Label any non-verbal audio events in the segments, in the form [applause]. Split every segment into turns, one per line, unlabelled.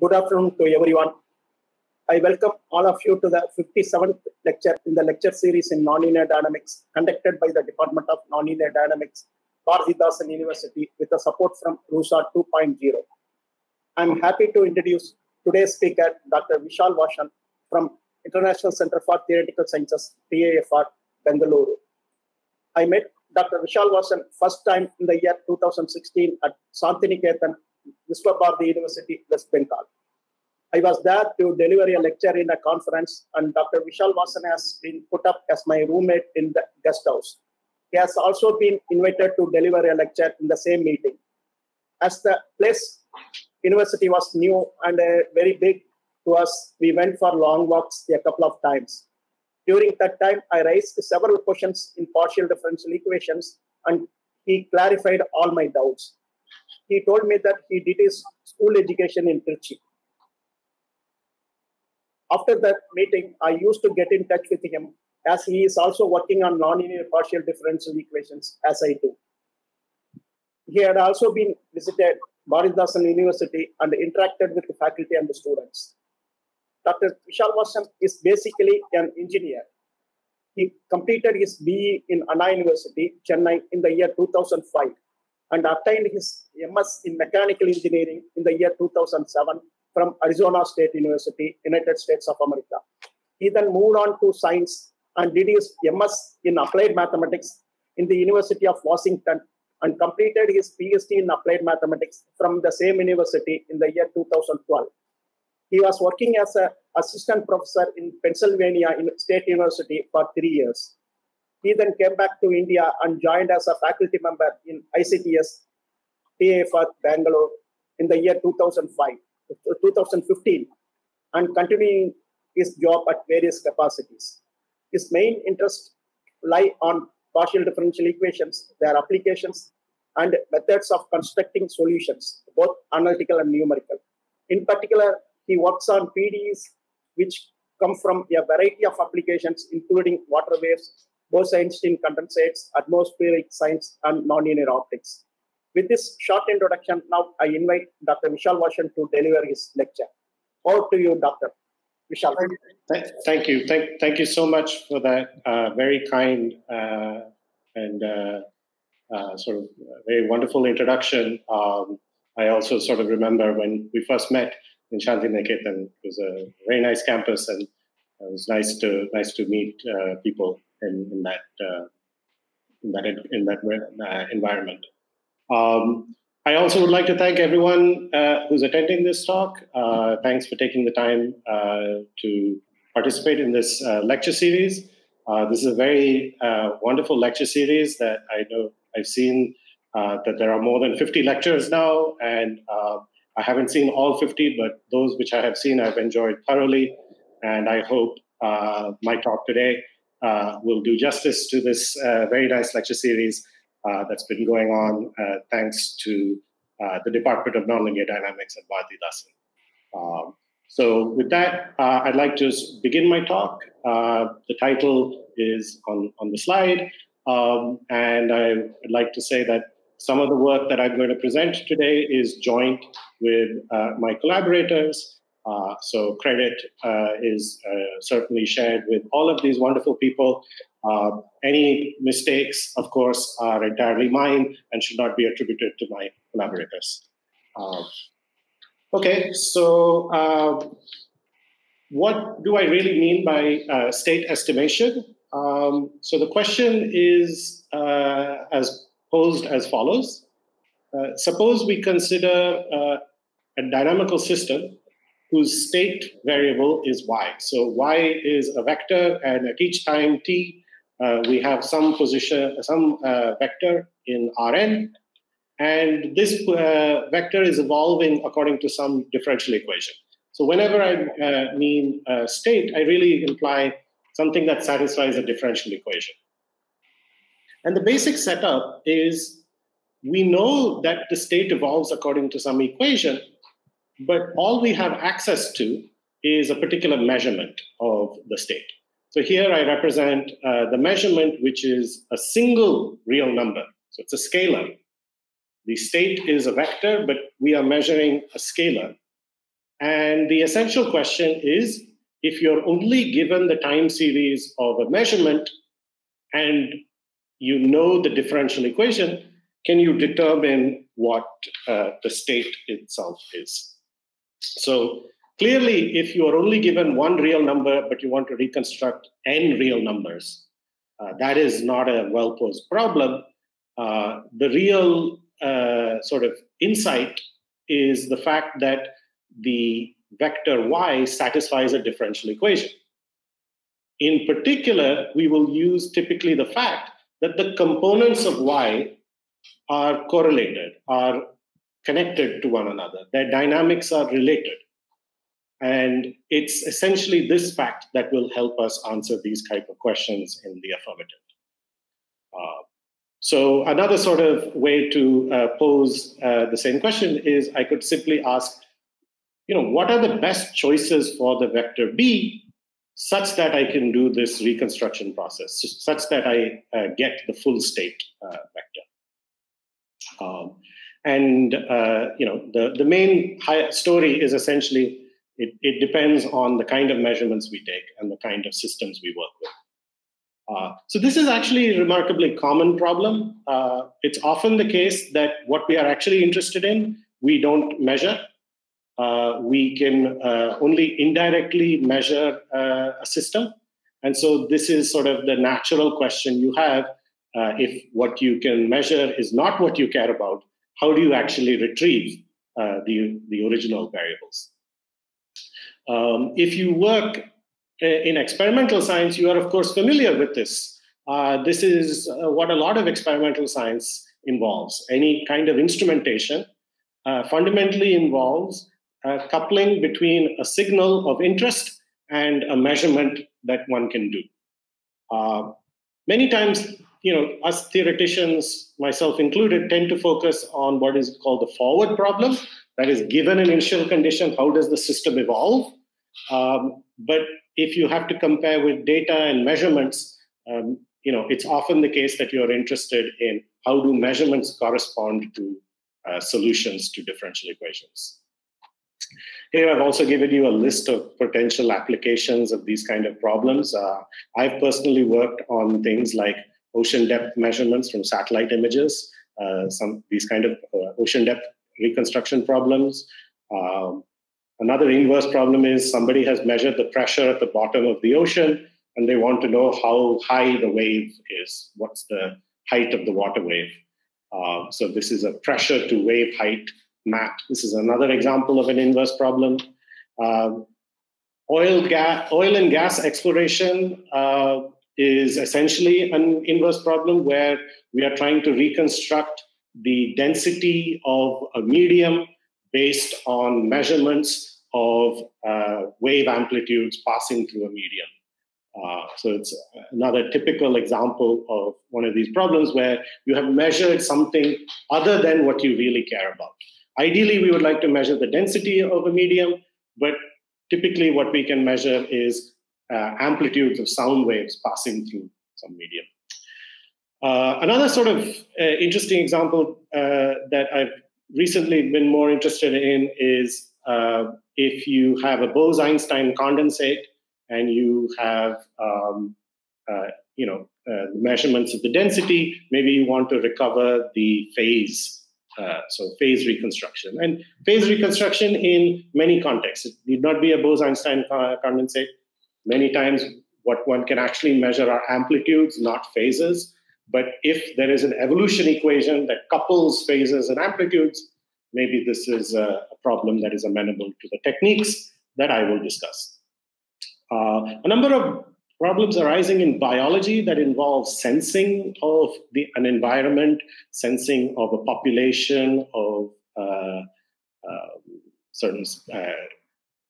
Good afternoon to everyone. I welcome all of you to the 57th lecture in the lecture series in nonlinear dynamics conducted by the Department of Nonlinear Dynamics, Bharathidasan University with the support from RUSA 2.0. I'm happy to introduce today's speaker, Dr. Vishal Vasan from International Center for Theoretical Sciences, TIFR, Bengaluru. I met Dr. Vishal Vasan first time in the year 2016 at Santiniketan, Vishwabharati University, West Bengal. I was there to deliver a lecture in a conference, and Dr. Vishal Vasan has been put up as my roommate in the guest house. He has also been invited to deliver a lecture in the same meeting. As the place university was new and uh, very big to us, we went for long walks a couple of times. During that time, I raised several questions in partial differential equations, and he clarified all my doubts. He told me that he did his school education in Trichy after that meeting, I used to get in touch with him as he is also working on nonlinear partial differential equations as I do. He had also been visited Bharathidasan University and interacted with the faculty and the students. Dr. Vishal Vasan is basically an engineer. He completed his BE in Anna University, Chennai in the year 2005 and obtained his MS in mechanical engineering in the year 2007 from Arizona State University, United States of America. He then moved on to science and did his MS in applied mathematics in the University of Washington and completed his PhD in applied mathematics from the same university in the year 2012. He was working as an assistant professor in Pennsylvania State University for three years. He then came back to India and joined as a faculty member in ICTS TIFR Bangalore in the year 2005. 2015 and continuing his job at various capacities. His main interests lie on partial differential equations, their applications, and methods of constructing solutions, both analytical and numerical. In particular, he works on PDEs, which come from a variety of applications, including water waves, Bose-Einstein condensates, atmospheric science, and nonlinear optics. With this short introduction, now I invite Dr. Vishal Vasan to deliver his lecture. Over to you, Dr. Vishal.
Thank you. Thank, thank you so much for that uh, very kind uh, and uh, uh sort of very wonderful introduction. Um, I also sort of remember when we first met in Shantiniketan. It was a very nice campus, and it was nice to nice to meet uh, people in, in that uh, in that in that environment. Um, I also would like to thank everyone uh, who's attending this talk. Uh, thanks for taking the time uh, to participate in this uh, lecture series. Uh, this is a very uh, wonderful lecture series that I know I've seen that there are more than 50 lectures now, and I haven't seen all 50, but those which I have seen I've enjoyed thoroughly, and I hope my talk today will do justice to this very nice lecture series uh, that's been going on uh, thanks to uh, the Department of Nonlinear Dynamics at Bharathidasan. Um, so with that, I'd like to begin my talk. the title is on, on the slide. Um, and I would like to say that some of the work that I'm going to present today is joint with uh, my collaborators. Uh, so credit uh, is certainly shared with all of these wonderful people uh, any mistakes, of course, are entirely mine and should not be attributed to my collaborators. Uh, okay, so uh, what do I really mean by uh, state estimation? Um, so the question is uh, as posed as follows. Uh, suppose we consider a dynamical system whose state variable is y. So y is a vector, and at each time t, uh, we have some position, some uh, vector in Rn, and this uh, vector is evolving according to some differential equation. So whenever I uh, mean state, I really imply something that satisfies a differential equation. And the basic setup is we know that the state evolves according to some equation, but all we have access to is a particular measurement of the state. So here I represent uh, the measurement, which is a single real number. So it's a scalar. The state is a vector, but we are measuring a scalar. And the essential question is if you're only given the time series of a measurement and you know the differential equation, can you determine what uh, the state itself is? So clearly, if you are only given one real number, but you want to reconstruct n real numbers, uh, that is not a well posed problem. Uh, the real uh, sort of insight is the fact that the vector y satisfies a differential equation. In particular, we will use typically the fact that the components of y are correlated, are connected to one another. Their dynamics are related. And it's essentially this fact that will help us answer these type of questions in the affirmative. Uh, so another sort of way to uh, pose uh, the same question is I could simply ask, you know, what are the best choices for the vector B such that I can do this reconstruction process, such that I uh, get the full state uh, vector. Um, and uh, you know, the the main story is essentially it, it depends on the kind of measurements we take and the kind of systems we work with. Uh, so this is actually a remarkably common problem. Uh, it's often the case that what we are actually interested in, we don't measure. Uh, we can uh, only indirectly measure uh, a system. And so this is sort of the natural question you have. If what you can measure is not what you care about, how do you actually retrieve the, the original variables? Um, if you work uh, in experimental science, you are, of course, familiar with this. Uh, this is uh, what a lot of experimental science involves. Any kind of instrumentation uh, fundamentally involves coupling between a signal of interest and a measurement that one can do. Uh, many times, you know, us theoreticians, myself included, tend to focus on what is called the forward problem. That is, given an initial condition, how does the system evolve? Um, but if you have to compare with data and measurements, um, you know, it's often the case that you're interested in how do measurements correspond to uh, solutions to differential equations. Here, I've also given you a list of potential applications of these kind of problems. Uh, I've personally worked on things like ocean depth measurements from satellite images, uh, some these kind of uh, ocean depth reconstruction problems, um, Another inverse problem is somebody has measured the pressure at the bottom of the ocean and they want to know how high the wave is. What's the height of the water wave? Uh, so this is a pressure to wave height map. This is another example of an inverse problem. Uh, oil, oil and gas exploration uh, is essentially an inverse problem where we are trying to reconstruct the density of a medium based on measurements of uh, wave amplitudes passing through a medium. Uh, so it's another typical example of one of these problems where you have measured something other than what you really care about. Ideally, we would like to measure the density of a medium, but typically what we can measure is uh, amplitudes of sound waves passing through some medium. Uh, another sort of uh, interesting example uh, that I've recently been more interested in is uh, if you have a Bose-Einstein condensate and you have um, uh, you know measurements of the density, maybe you want to recover the phase. Uh, so phase reconstruction and phase reconstruction in many contexts. It need not be a Bose-Einstein condensate. Many times, what one can actually measure are amplitudes, not phases. But if there is an evolution equation that couples phases and amplitudes, maybe this is a, problem that is amenable to the techniques that I will discuss. Uh, a number of problems arising in biology that involve sensing of the, an environment, sensing of a population of uh, uh, certain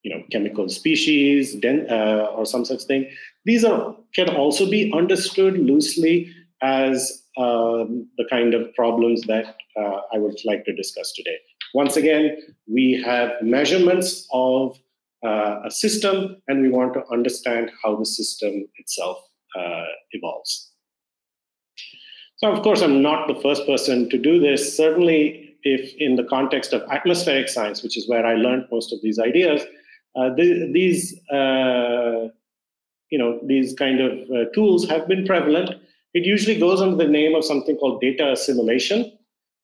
you know, chemical species den- uh, or some such thing. These are, can also be understood loosely as um, the kind of problems that uh, I would like to discuss today. Once again, we have measurements of uh, a system and we want to understand how the system itself uh, evolves. So, of course, I'm not the first person to do this. Certainly, if in the context of atmospheric science, which is where I learned most of these ideas, uh, the, these uh, you know these kind of uh, tools have been prevalent. It usually goes under the name of something called data assimilation.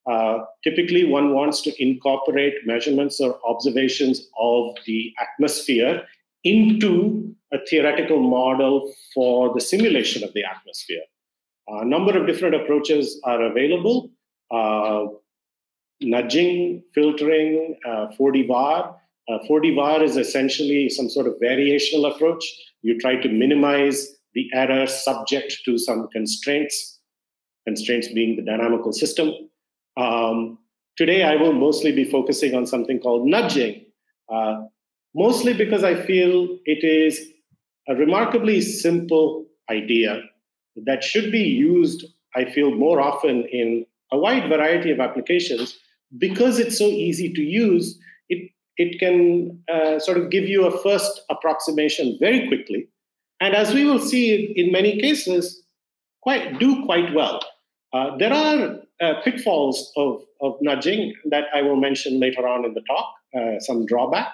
Uh, typically, one wants to incorporate measurements or observations of the atmosphere into a theoretical model for the simulation of the atmosphere. A number of different approaches are available. Uh, nudging, filtering, uh, 4D VAR. Uh, 4D VAR is essentially some sort of variational approach. You try to minimize the error subject to some constraints, constraints being the dynamical system. Um, today, I will mostly be focusing on something called nudging, uh, mostly because I feel it is a remarkably simple idea that should be used, I feel, more often in a wide variety of applications because it's so easy to use. It can uh, sort of give you a first approximation very quickly, and as we will see in many cases, quite do quite well. Uh, there are uh, pitfalls of, of nudging that I will mention later on in the talk, uh, some drawback.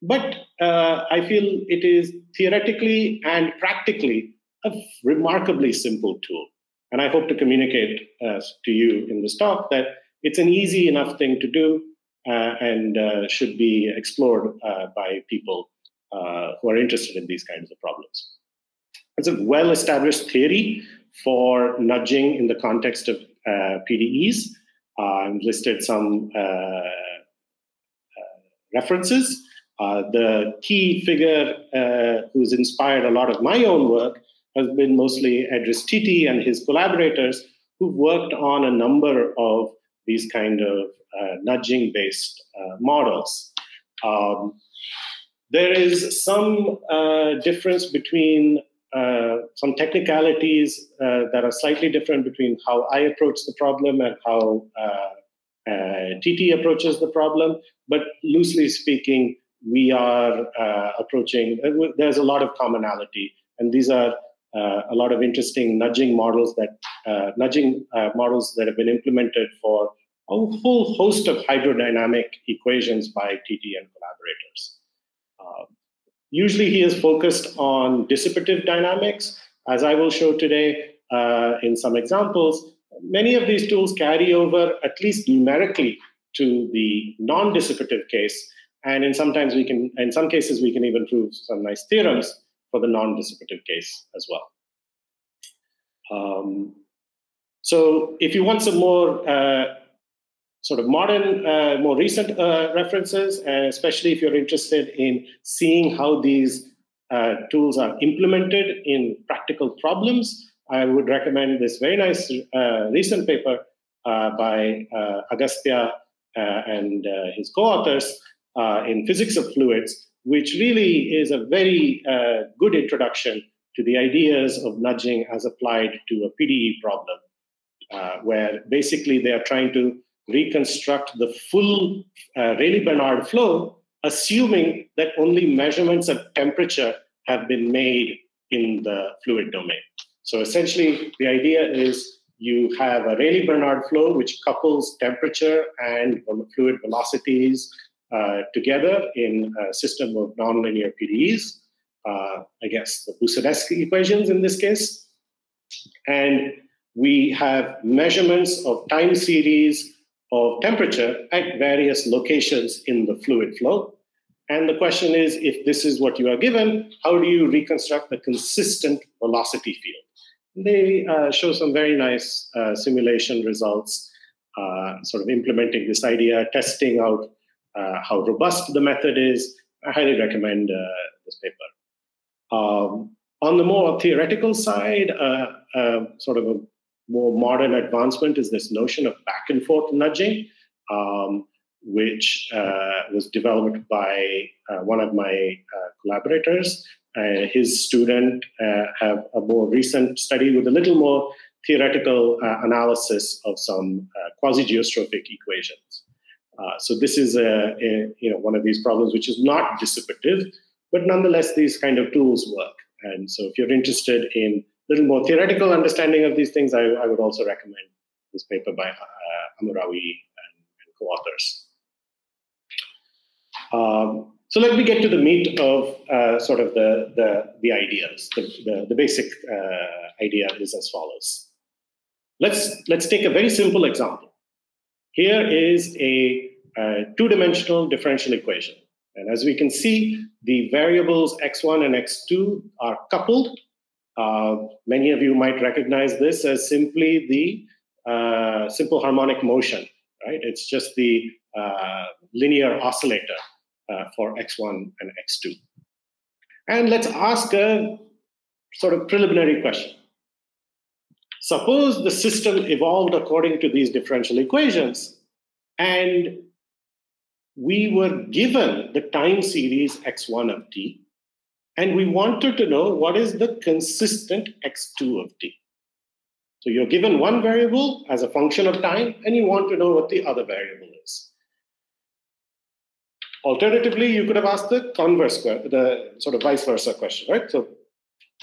But uh, I feel it is theoretically and practically a remarkably simple tool. And I hope to communicate uh, to you in this talk that it's an easy enough thing to do and uh, should be explored uh, by people uh, who are interested in these kinds of problems. It's a well established theory for nudging in the context of uh, PDEs. I've listed some references. the key figure who's inspired a lot of my own work has been mostly Edriss Titi and his collaborators who've worked on a number of these kind of uh, nudging based uh, models. Um, there is some uh, difference between uh, some technicalities uh, that are slightly different between how I approach the problem and how Titi approaches the problem. But loosely speaking, we are approaching, there's a lot of commonality. And these are uh, a lot of interesting nudging models that uh, nudging uh, models that have been implemented for a whole host of hydrodynamic equations by Titi and collaborators. Uh, usually, he is focused on dissipative dynamics, as I will show today uh, in some examples. Many of these tools carry over, at least numerically, to the non-dissipative case, and in sometimes we can, in some cases, we can even prove some nice theorems for the non-dissipative case as well. Um, so if you want some more uh, sort of modern, uh, more recent uh, references, especially if you're interested in seeing how these uh, tools are implemented in practical problems, I would recommend this very nice uh, recent paper uh, by Agasthya and his co-authors in Physics of Fluids, which really is a very uh, good introduction to the ideas of nudging as applied to a PDE problem, uh, where basically they are trying to reconstruct the full uh, Rayleigh-Benard flow, assuming that only measurements of temperature have been made in the fluid domain. So essentially, the idea is you have a Rayleigh-Benard flow which couples temperature and fluid velocities uh, together in a system of nonlinear PDEs. Uh, I guess the Boussinesq equations in this case. And we have measurements of time series of temperature at various locations in the fluid flow. And the question is if this is what you are given, how do you reconstruct a consistent velocity field? They uh, show some very nice uh, simulation results, uh, sort of implementing this idea, testing out uh, how robust the method is. I highly recommend uh, this paper. Um, on the more theoretical side, uh, sort of a more modern advancement is this notion of back and forth nudging, um, which uh, was developed by uh, one of my uh, collaborators. his student have a more recent study with a little more theoretical analysis of some quasi-geostrophic equations. Uh, so this is a, a, you know one of these problems which is not dissipative, but nonetheless these kind of tools work. And so if you're interested in a little more theoretical understanding of these things, I, I would also recommend this paper by uh, Amurawi and, and co-authors. Um, so let me get to the meat of uh, sort of the, the, the ideas. The, the, the basic uh, idea is as follows. Let's, let's take a very simple example. Here is a, a two-dimensional differential equation. And as we can see, the variables x1 and x2 are coupled. Uh, many of you might recognize this as simply the uh, simple harmonic motion, right? It's just the uh, linear oscillator uh, for x1 and x2. And let's ask a sort of preliminary question. Suppose the system evolved according to these differential equations, and we were given the time series x1 of t, and we wanted to know what is the consistent x2 of t. So you're given one variable as a function of time, and you want to know what the other variable is. Alternatively, you could have asked the converse, the sort of vice versa question, right? So,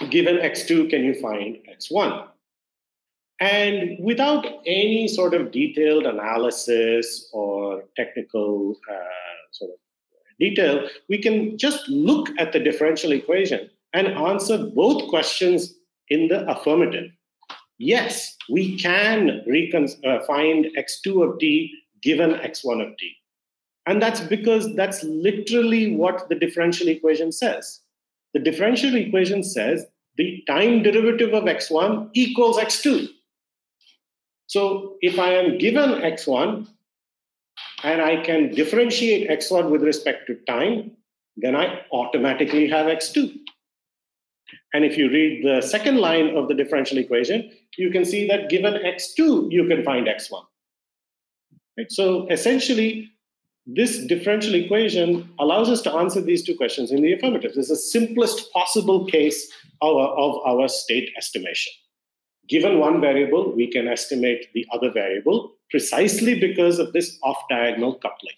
given x2, can you find x1? And without any sort of detailed analysis or technical uh, sort of detail, we can just look at the differential equation and answer both questions in the affirmative. Yes, we can uh, find x2 of t given x1 of t. And that's because that's literally what the differential equation says. The differential equation says the time derivative of x1 equals x2. So if I am given x1 and I can differentiate x1 with respect to time, then I automatically have x2. And if you read the second line of the differential equation, you can see that given x2, you can find x1. Right? So essentially, this differential equation allows us to answer these two questions in the affirmative. This is the simplest possible case of of our state estimation. Given one variable, we can estimate the other variable precisely because of this off diagonal coupling.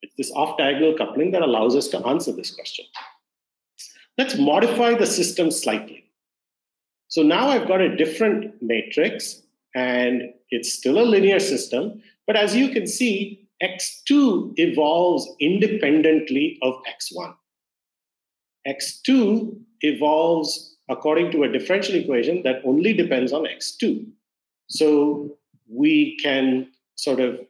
It's this off diagonal coupling that allows us to answer this question. Let's modify the system slightly. So now I've got a different matrix and it's still a linear system, but as you can see, x2 evolves independently of x1. x2 evolves according to a differential equation that only depends on x2. So we can sort of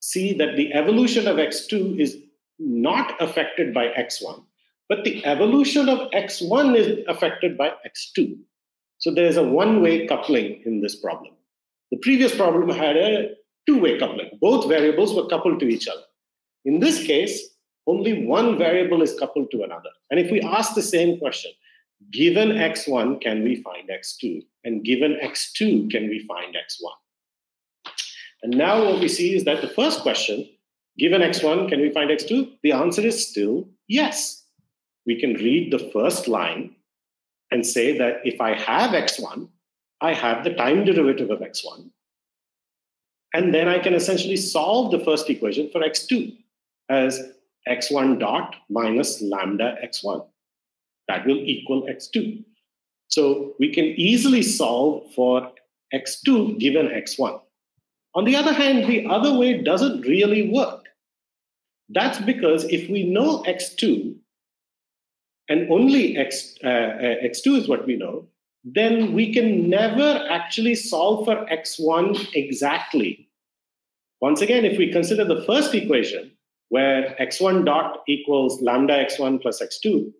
see that the evolution of x2 is not affected by x1, but the evolution of x1 is affected by x2. So there's a one way coupling in this problem. The previous problem had a two-way coupling. Both variables were coupled to each other. In this case, only one variable is coupled to another. And if we ask the same question, given x1, can we find x2? And given x2, can we find x1? And now what we see is that the first question, given x1, can we find x2? The answer is still yes. We can read the first line and say that if I have x1, I have the time derivative of x1. And then I can essentially solve the first equation for x2 as x1 dot minus lambda x1. That will equal x2. So we can easily solve for x2 given x1. On the other hand, the other way doesn't really work. That's because if we know x2 and only x, uh, uh x2 is what we know, then we can never actually solve for x1 exactly. Once again, if we consider the first equation, where x1 dot equals lambda x1 plus x2,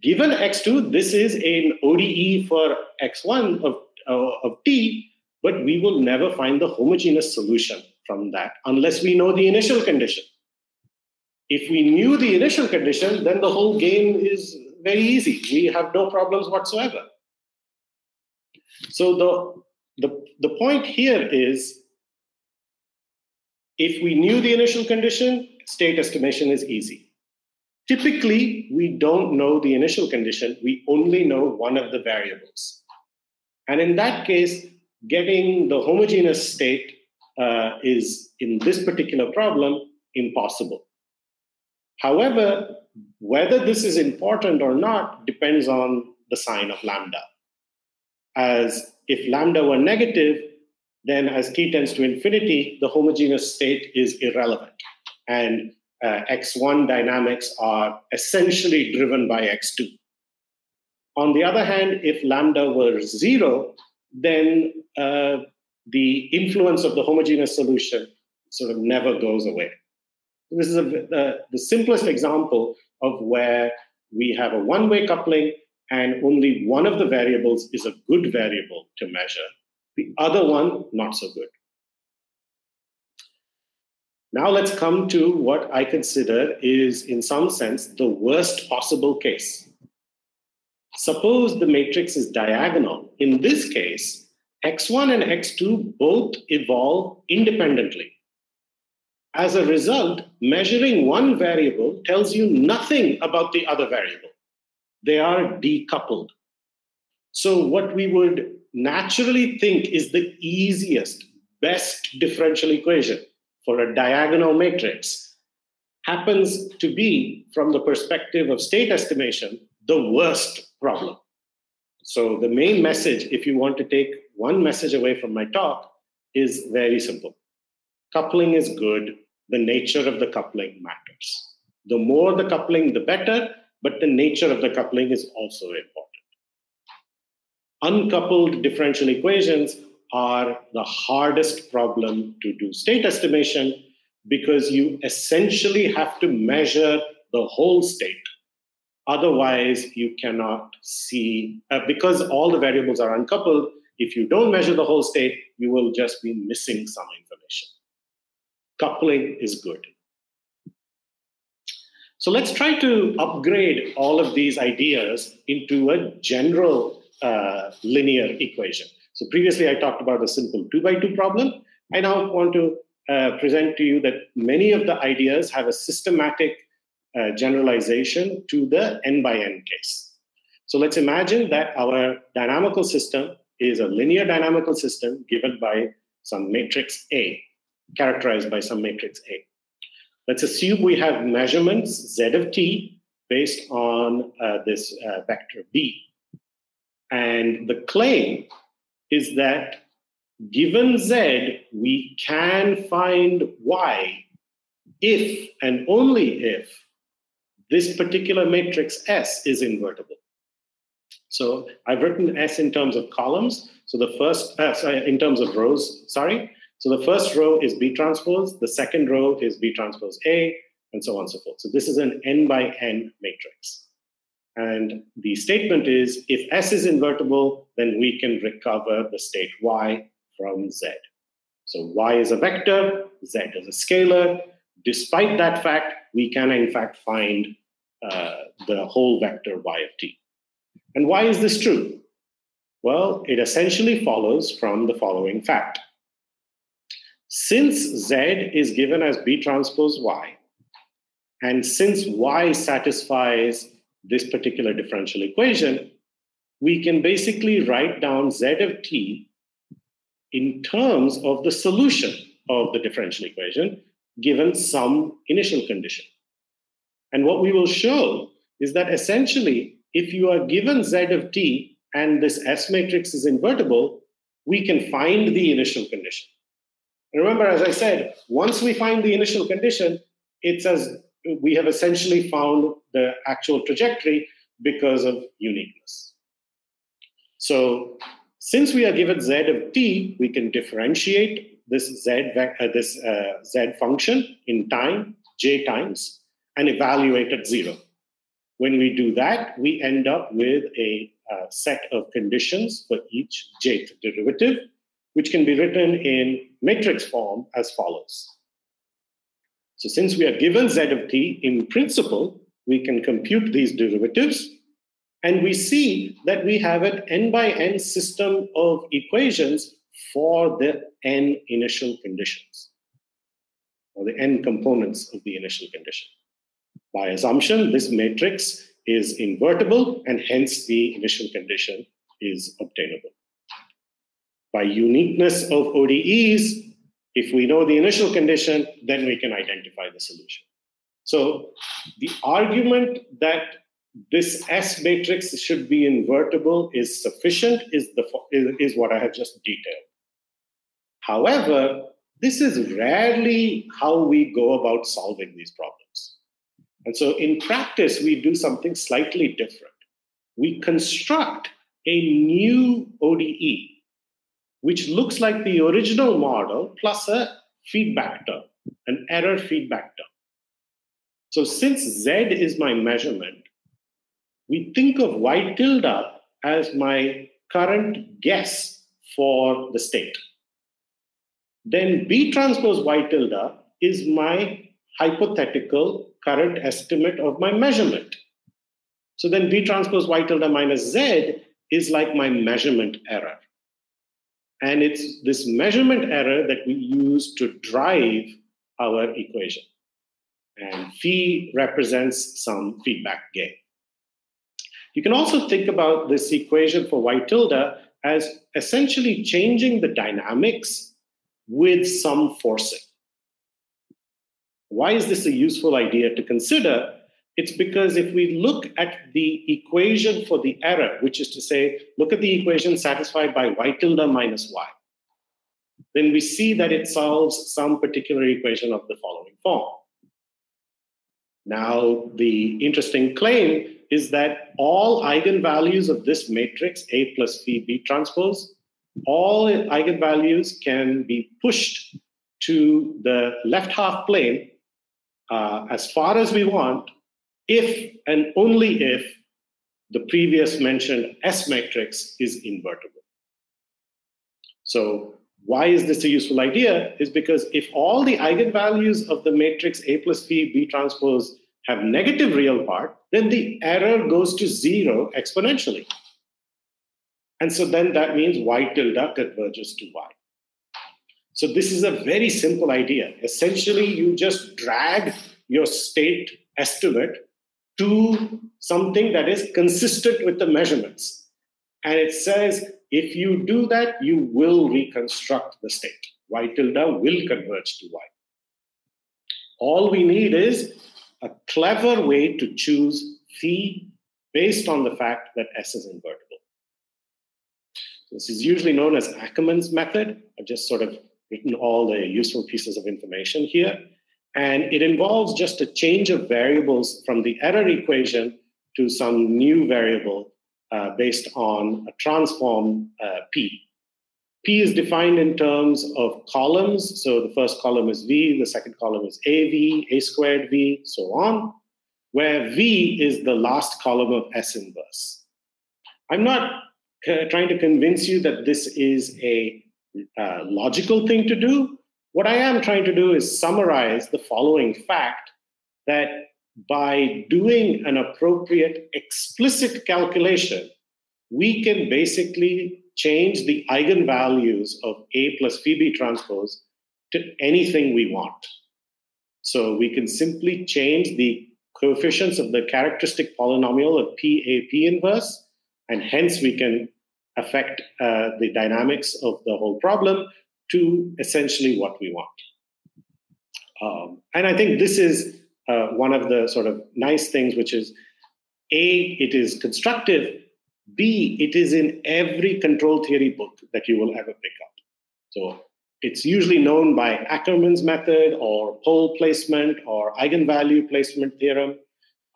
given x2, this is an ODE for x1 of, uh, of t, but we will never find the homogeneous solution from that unless we know the initial condition. If we knew the initial condition, then the whole game is very easy. We have no problems whatsoever. So the, the, the point here is if we knew the initial condition, state estimation is easy. Typically, we don't know the initial condition, we only know one of the variables. And in that case, getting the homogeneous state uh, is, in this particular problem, impossible. However, whether this is important or not depends on the sign of lambda. As if lambda were negative, then as t tends to infinity, the homogeneous state is irrelevant. And uh, x1 dynamics are essentially driven by x2. On the other hand, if lambda were zero, then uh, the influence of the homogeneous solution sort of never goes away. This is a, uh, the simplest example of where we have a one way coupling and only one of the variables is a good variable to measure, the other one, not so good. Now let's come to what I consider is, in some sense, the worst possible case. Suppose the matrix is diagonal. In this case, x1 and x2 both evolve independently. As a result, measuring one variable tells you nothing about the other variable. They are decoupled. So, what we would naturally think is the easiest, best differential equation for a diagonal matrix happens to be, from the perspective of state estimation, the worst problem. So, the main message, if you want to take one message away from my talk, is very simple coupling is good, the nature of the coupling matters. The more the coupling, the better, but the nature of the coupling is also important. Uncoupled differential equations are the hardest problem to do state estimation because you essentially have to measure the whole state. Otherwise, you cannot see, uh, because all the variables are uncoupled, if you don't measure the whole state, you will just be missing some information. Coupling is good. So let's try to upgrade all of these ideas into a general uh, linear equation. So previously I talked about a simple two by two problem. I now want to uh, present to you that many of the ideas have a systematic uh, generalization to the n by n case. So let's imagine that our dynamical system is a linear dynamical system given by some matrix A, characterized by some matrix A. Let's assume we have measurements z of t based on uh, this uh, vector b. And the claim is that given Z, we can find Y if and only if this particular matrix S is invertible. So I've written S in terms of columns. So the first, uh, sorry, in terms of rows, sorry. So the first row is B transpose, the second row is B transpose A, and so on and so forth. So this is an n by n matrix. And the statement is if S is invertible, then we can recover the state Y from Z. So Y is a vector, Z is a scalar. Despite that fact, we can in fact find uh, the whole vector Y of t. And why is this true? Well, it essentially follows from the following fact. Since Z is given as B transpose Y, and since Y satisfies this particular differential equation, we can basically write down z of t in terms of the solution of the differential equation given some initial condition. And what we will show is that essentially, if you are given z of t and this S matrix is invertible, we can find the initial condition. And remember, as I said, once we find the initial condition, it's as we have essentially found the actual trajectory because of uniqueness. So since we are given z of t, we can differentiate this z, uh, this, uh, z function in time, j times, and evaluate at zero. When we do that, we end up with a uh, set of conditions for each jth derivative, which can be written in matrix form as follows. So since we are given z of t, in principle, we can compute these derivatives. And we see that we have an n by n system of equations for the n initial conditions, or the n components of the initial condition. By assumption, this matrix is invertible, and hence the initial condition is obtainable. By uniqueness of ODEs, if we know the initial condition, then we can identify the solution. So the argument that this S matrix should be invertible is sufficient is, the, is, is what I have just detailed. However, this is rarely how we go about solving these problems. And so in practice, we do something slightly different. We construct a new ODE, which looks like the original model plus a feedback term, an error feedback term. So since Z is my measurement, we think of Y tilde as my current guess for the state. Then B transpose Y tilde is my hypothetical current estimate of my measurement. So then B transpose Y tilde minus Z is like my measurement error. And it's this measurement error that we use to drive our equation. And phi represents some feedback gain. You can also think about this equation for y tilde as essentially changing the dynamics with some forcing. Why is this a useful idea to consider? It's because if we look at the equation for the error, which is to say, look at the equation satisfied by y tilde minus y, then we see that it solves some particular equation of the following form. Now, the interesting claim is that all eigenvalues of this matrix, A plus phi B transpose, all eigenvalues can be pushed to the left half plane uh, as far as we want if and only if the previous mentioned S matrix is invertible. So why is this a useful idea? Is because if all the eigenvalues of the matrix A plus phi B transpose have negative real part, then the error goes to zero exponentially. And so then that means y tilde converges to y. So this is a very simple idea. Essentially, you just drag your state estimate to something that is consistent with the measurements. And it says if you do that, you will reconstruct the state. Y tilde will converge to y. All we need is a clever way to choose phi based on the fact that S is invertible. This is usually known as Ackermann's method. I've just sort of written all the useful pieces of information here. And it involves just a change of variables from the error equation to some new variable uh, based on a transform uh, P. P is defined in terms of columns. So the first column is V, the second column is AV, A squared V, so on, where V is the last column of S inverse. I'm not uh, trying to convince you that this is a uh, logical thing to do. What I am trying to do is summarize the following fact that by doing an appropriate explicit calculation, we can basically change the eigenvalues of A plus phi transpose to anything we want. So we can simply change the coefficients of the characteristic polynomial of PAP inverse, and hence we can affect uh, the dynamics of the whole problem to essentially what we want. Um, and I think this is uh, one of the sort of nice things, which is A, it is constructive, B, it is in every control theory book that you will ever pick up. So it's usually known by Ackermann's method or pole placement or eigenvalue placement theorem.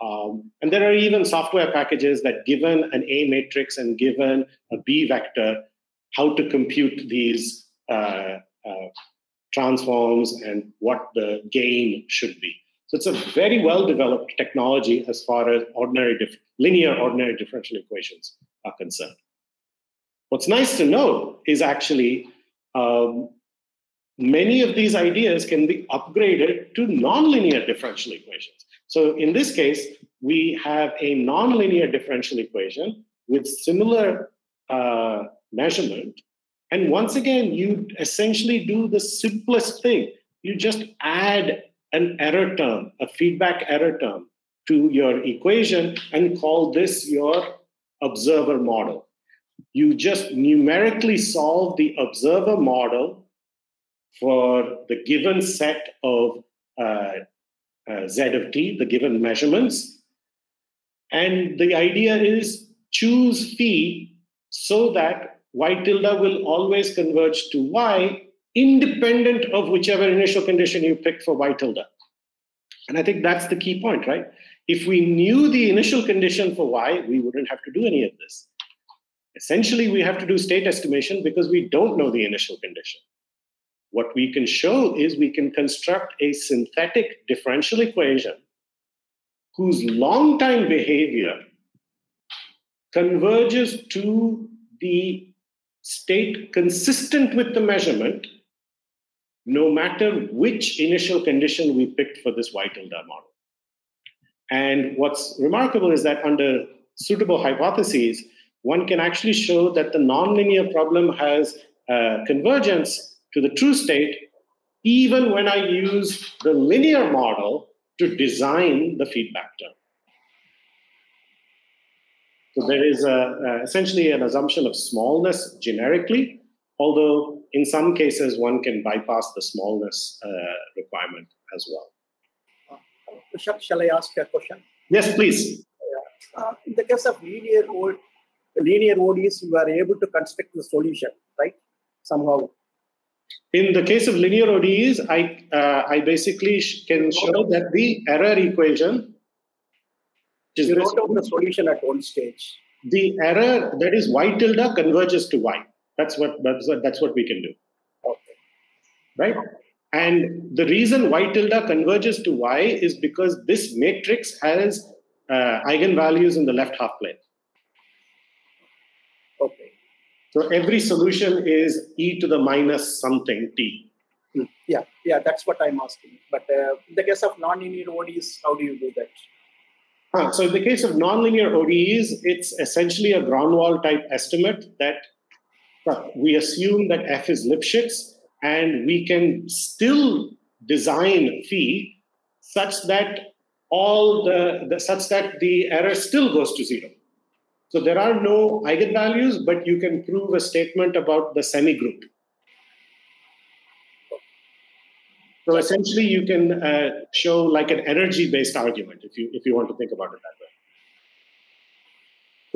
Um, and there are even software packages that, given an A matrix and given a B vector, how to compute these uh, uh, transforms and what the gain should be. So it's a very well developed technology as far as ordinary linear ordinary differential equations are concerned. What's nice to know is actually um, many of these ideas can be upgraded to nonlinear differential equations. So in this case, we have a nonlinear differential equation with similar uh, measurement. And once again, you essentially do the simplest thing. You just add an error term, a feedback error term to your equation and call this your observer model. You just numerically solve the observer model for the given set of uh, uh, Z of t, the given measurements. And the idea is choose phi so that y tilde will always converge to y independent of whichever initial condition you picked for y tilde. And I think that's the key point, right? If we knew the initial condition for y, we wouldn't have to do any of this. Essentially, we have to do state estimation because we don't know the initial condition. What we can show is we can construct a synthetic differential equation whose long time behavior converges to the state consistent with the measurement, no matter which initial condition we picked for this y tilde model. And what's remarkable is that under suitable hypotheses, one can actually show that the nonlinear problem has uh, convergence to the true state, even when I use the linear model to design the feedback term. So there is a, essentially an assumption of smallness generically, although in some cases one can bypass the smallness uh, requirement as well.
Uh, shall, I ask a question?
Yes, please.
Uh, in the case of linear linear ODEs, you are able to construct the solution, right? Somehow.
In the case of linear ODEs, I uh, I basically can show that the error equation
you wrote down the solution at one stage.
The error that is y tilde converges to y. That's what that's what, that's what we can do.
Okay.
Right? And the reason y tilde converges to y is because this matrix has uh, eigenvalues in the left half plane.
Okay.
So every solution is e to the minus something t.
Hmm. Yeah, yeah, that's what I'm asking. But uh, in the case of nonlinear ODEs, how do you do that?
Uh, so in the case of nonlinear ODEs, it's essentially a Gronwall type estimate that uh, we assume that f is Lipschitz, and we can still design phi such that all the, the such that the error still goes to zero. So there are no eigenvalues, but you can prove a statement about the semigroup. So essentially, you can uh, show like an energy-based argument if you if you want to think about it that way.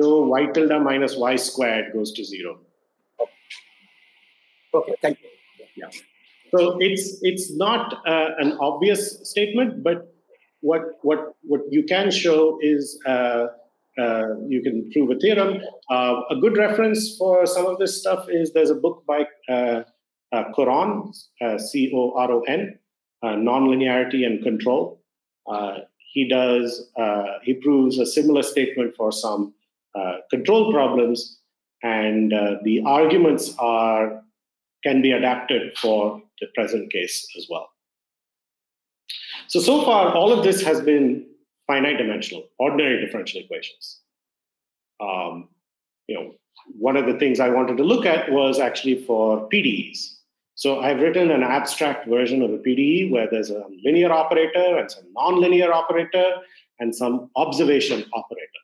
So y tilde minus y squared goes to zero.
Okay, thank you.
Yeah. So it's it's not uh, an obvious statement, but what what what you can show is uh, uh, you can prove a theorem. Uh, a good reference for some of this stuff is there's a book by uh, uh, Coron, uh, C O R O N, uh, nonlinearity and control. Uh, he does uh, he proves a similar statement for some uh, control problems, and uh, the arguments are can be adapted for the present case as well. So so far, all of this has been finite dimensional, ordinary differential equations. Um, you know, one of the things I wanted to look at was actually for PDEs. So I've written an abstract version of a PDE where there's a linear operator and some nonlinear operator and some observation operator.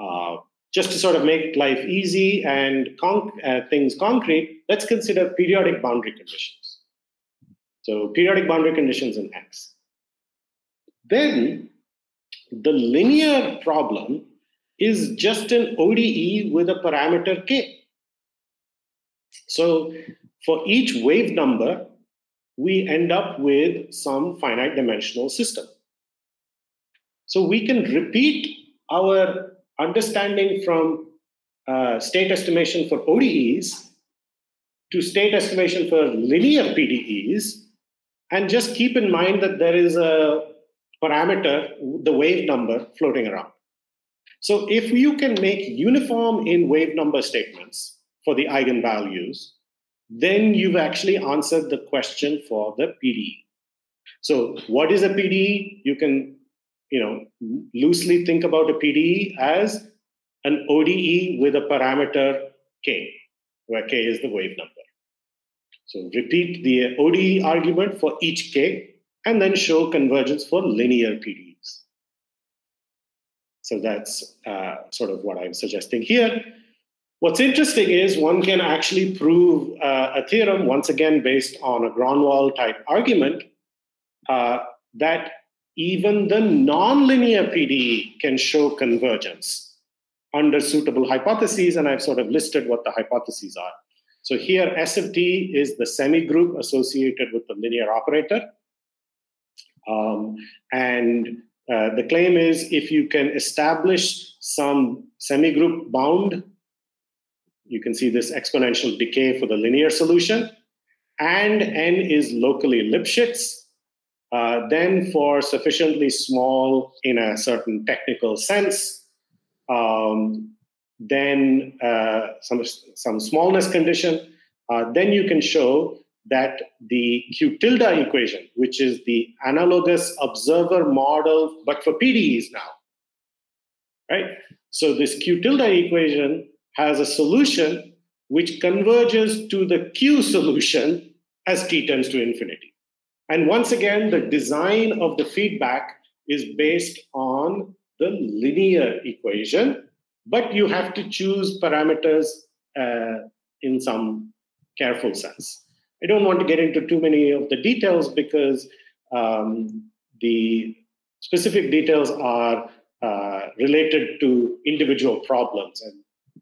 Uh, just to sort of make life easy and conc- uh, things concrete, let's consider periodic boundary conditions. So periodic boundary conditions in X. Then the linear problem is just an ODE with a parameter K. So for each wave number, we end up with some finite dimensional system. So we can repeat our understanding from uh, state estimation for ODEs to state estimation for linear PDEs, and just keep in mind that there is a parameter, the wave number, floating around. So if you can make uniform in wave number statements for the eigenvalues, then you've actually answered the question for the PDE. So, what is a PDE? You can, you know, loosely think about a PDE as an ODE with a parameter k, where k is the wave number. So, repeat the ODE argument for each k, and then show convergence for linear PDEs. So that's uh, sort of what I'm suggesting here. What's interesting is one can actually prove uh, a theorem, once again based on a Gronwall type argument, uh, that even the nonlinear PDE can show convergence under suitable hypotheses. And I've sort of listed what the hypotheses are. So here, S of t is the semi-group associated with the linear operator. Um, and uh, the claim is if you can establish some semi-group bound, you can see this exponential decay for the linear solution, and n is locally Lipschitz, uh, then for sufficiently small in a certain technical sense, um, then uh, some, some smallness condition, uh, then you can show that the Q tilde equation, which is the analogous observer model, but for PDEs now, right? So this Q tilde equation has a solution which converges to the Q solution as t tends to infinity. And once again, the design of the feedback is based on the linear equation, but you have to choose parameters uh, in some careful sense. I don't want to get into too many of the details because um, the specific details are uh, related to individual problems, and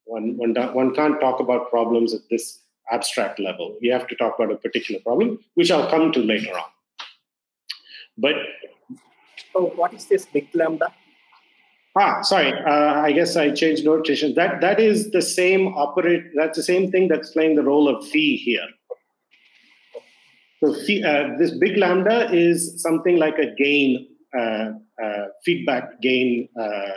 one, one, one can't talk about problems at this abstract level. You have to talk about a particular problem, which I'll come to later on. But
oh, what is this big lambda?
Ah, sorry. Uh, I guess I changed notation. That that is the same operate. That's the same thing that's playing the role of phi here. So uh, this big lambda is something like a gain, uh, uh, feedback gain uh,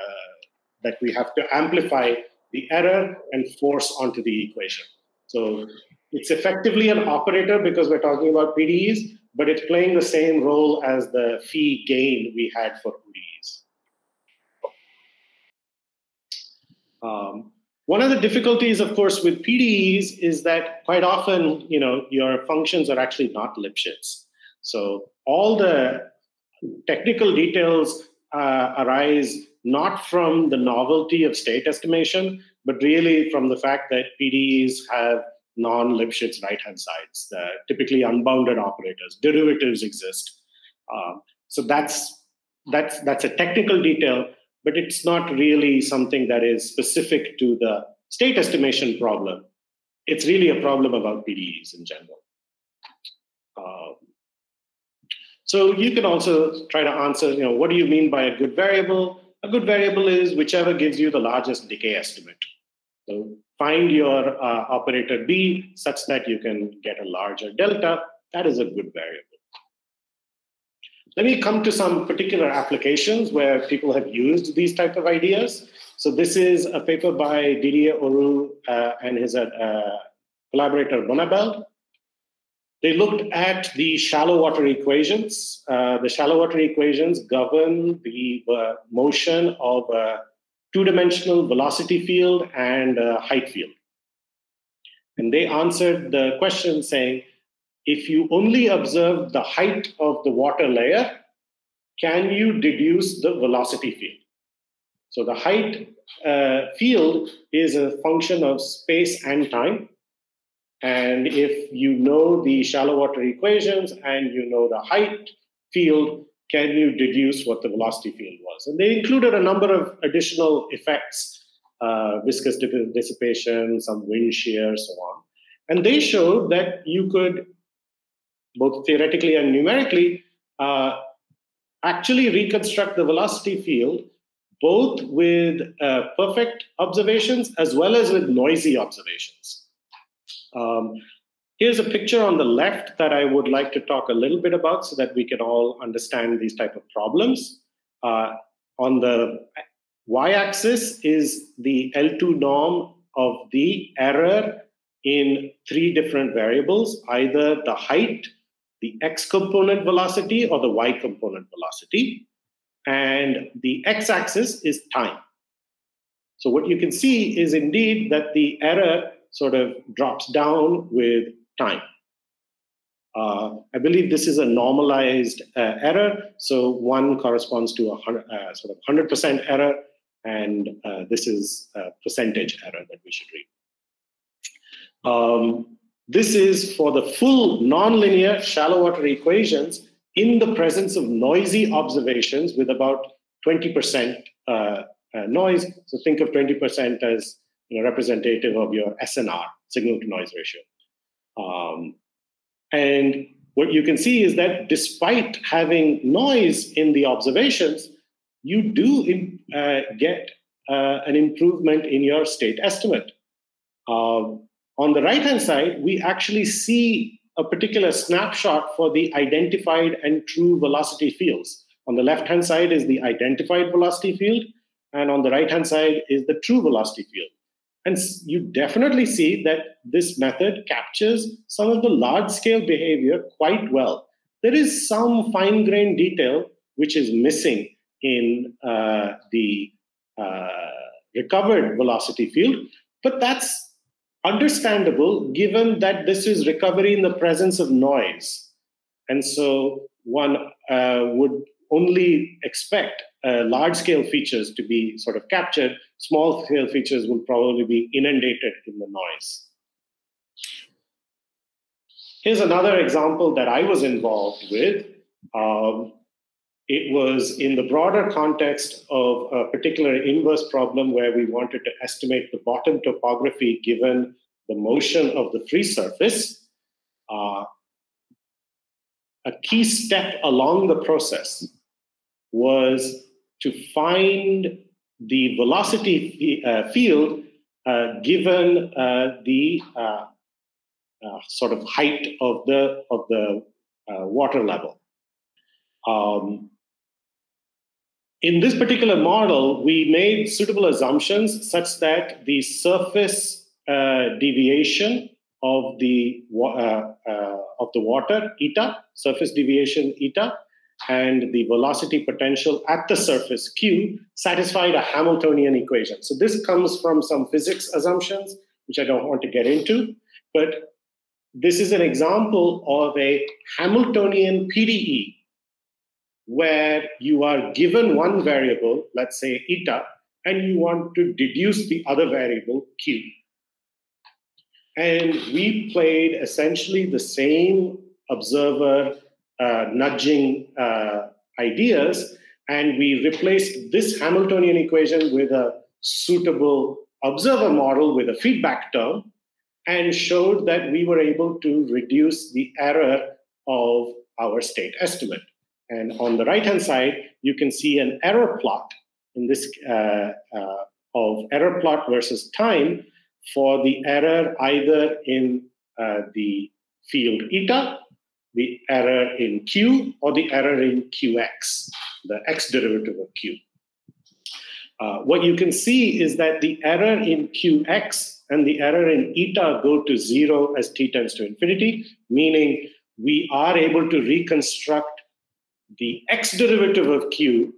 that we have to amplify the error and force onto the equation. So it's effectively an operator because we're talking about PDEs, but it's playing the same role as the phi gain we had for PDEs. Um, one of the difficulties, of course, with PDEs is that quite often, you know, your functions are actually not Lipschitz. So all the technical details uh, arise not from the novelty of state estimation, but really from the fact that PDEs have non-Lipschitz right-hand sides, uh, typically unbounded operators. Derivatives exist. Um, so that's that's that's a technical detail but it's not really something that is specific to the state estimation problem. It's really a problem about PDEs in general. Um, so you can also try to answer, you know, what do you mean by a good variable? A good variable is whichever gives you the largest decay estimate. So find your uh, operator B such that you can get a larger delta. That is a good variable. Let me come to some particular applications where people have used these type of ideas. So this is a paper by Didier Auroux uh, and his uh, collaborator Bonnabel. They looked at the shallow water equations. Uh, the shallow water equations govern the uh, motion of a two-dimensional velocity field and height field. And they answered the question saying, if you only observe the height of the water layer, can you deduce the velocity field? So the height uh, field is a function of space and time. And if you know the shallow water equations and you know the height field, can you deduce what the velocity field was? And they included a number of additional effects, uh, viscous dissipation, some wind shear, so on. And they showed that you could both theoretically and numerically, uh, actually reconstruct the velocity field both with uh, perfect observations as well as with noisy observations. Um, here's a picture on the left that I would like to talk a little bit about so that we can all understand these type of problems. Uh, on the y-axis is the L2 norm of the error in three different variables, either the height, the x component velocity or the y component velocity. And the x axis is time. So, what you can see is indeed that the error sort of drops down with time. Uh, I believe this is a normalized uh, error. So, one corresponds to a uh, sort of 100% error, and uh, this is a percentage error that we should read. Um, this is for the full nonlinear shallow water equations in the presence of noisy observations with about 20% uh, uh, noise. So think of 20% as you know, representative of your SNR, signal to noise ratio. Um, and what you can see is that despite having noise in the observations, you do uh, get uh, an improvement in your state estimate. Uh, on the right hand side, we actually see a particular snapshot for the identified and true velocity fields. On the left hand side is the identified velocity field, and on the right hand side is the true velocity field. And you definitely see that this method captures some of the large scale behavior quite well. There is some fine grained detail which is missing in uh, the uh, recovered velocity field, but that's understandable given that this is recovery in the presence of noise. And so one uh, would only expect uh, large scale features to be sort of captured. Small scale features will probably be inundated in the noise. Here's another example that I was involved with. Um, it was in the broader context of a particular inverse problem where we wanted to estimate the bottom topography given the motion of the free surface. Uh, a key step along the process was to find the velocity uh, field uh, given uh, the uh, uh, sort of height of the of the water level. Um, in this particular model, we made suitable assumptions such that the surface uh, deviation of the uh, uh, of the water eta, surface deviation eta, and the velocity potential at the surface q satisfied a Hamiltonian equation. So this comes from some physics assumptions, which I don't want to get into, but this is an example of a Hamiltonian PDE where you are given one variable, let's say eta, and you want to deduce the other variable q. And we played essentially the same observer uh, nudging uh, ideas, and we replaced this Hamiltonian equation with a suitable observer model with a feedback term and showed that we were able to reduce the error of our state estimate. And on the right hand side, you can see an error plot in this uh, uh, of error plot versus time for the error either in uh, the field eta, the error in q, or the error in qx, the x derivative of q. Uh, what you can see is that the error in qx and the error in eta go to zero as t tends to infinity, meaning we are able to reconstruct the x derivative of q